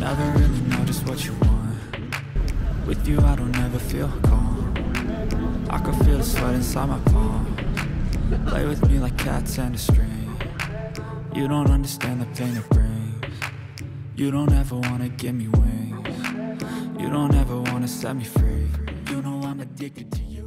Never really know just what you want. With you I don't ever feel calm. I can feel the sweat inside my palm. Play with me like cats and a string. You don't understand the pain it brings. You don't ever wanna give me wings. You don't ever wanna set me free. You know I'm addicted to you.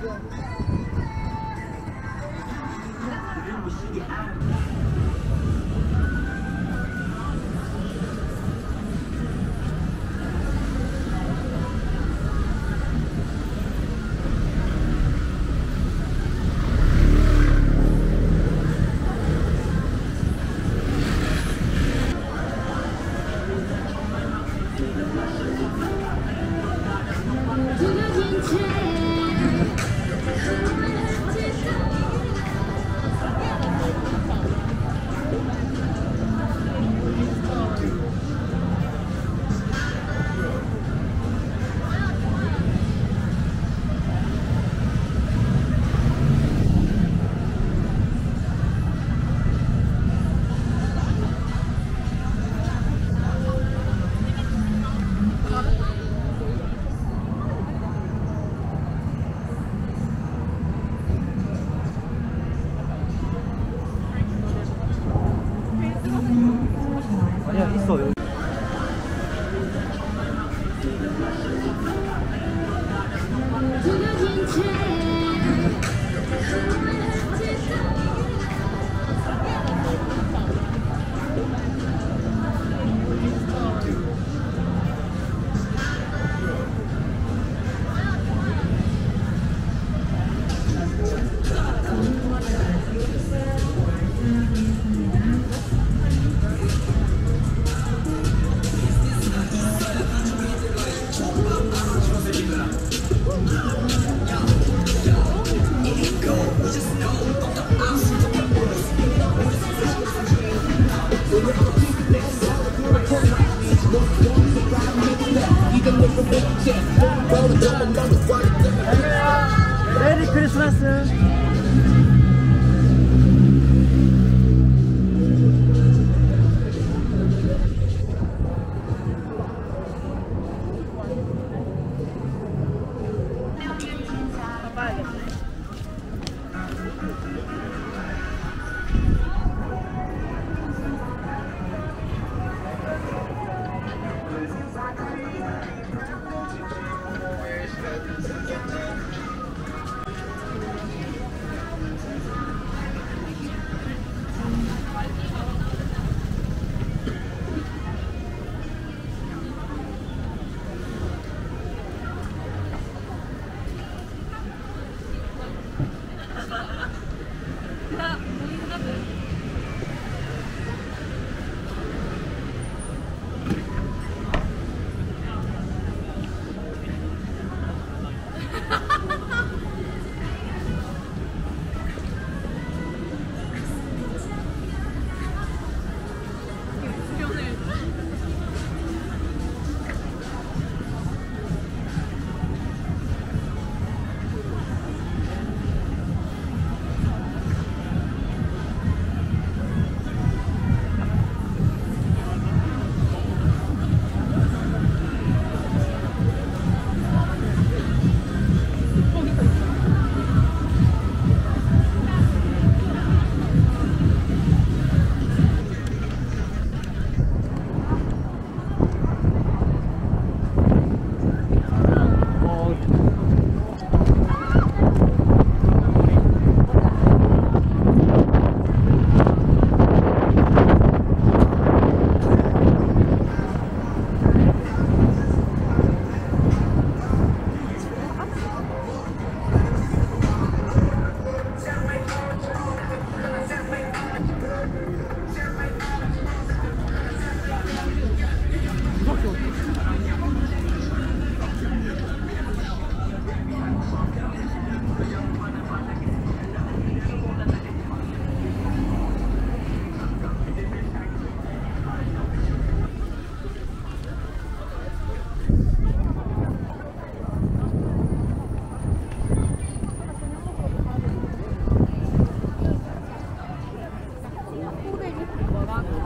Yeah. Yeah,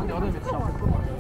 여름에 진짜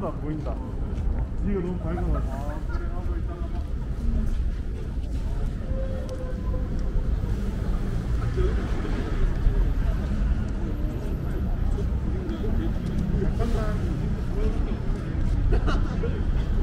하나도 안 보인다. 니가 너무 밝아가지고